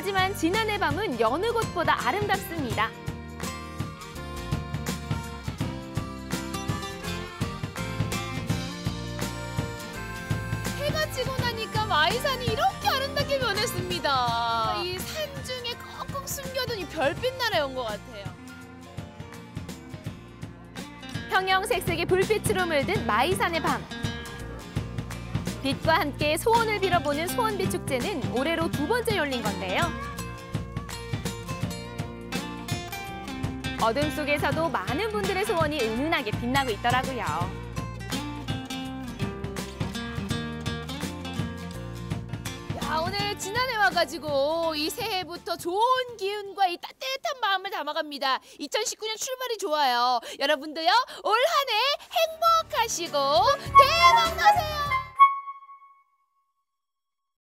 하지만 지난해 밤은 여느 곳보다 아름답습니다. 해가 지고 나니까 마이산이 이렇게 아름답게 변했습니다. 이 산 중에 꽁꽁 숨겨둔 이 별빛 나라에 온 것 같아요. 형형색색의 불빛으로 물든 마이산의 밤. 빛과 함께 소원을 빌어보는 소원빛 축제는 올해로 두 번째 열린 건데요. 어둠 속에서도 많은 분들의 소원이 은은하게 빛나고 있더라고요. 야 오늘 지난해 와가지고 이 새해부터 좋은 기운과 이 따뜻한 마음을 담아갑니다. 2019년 출발이 좋아요. 여러분도요 올 한 해 행복하시고.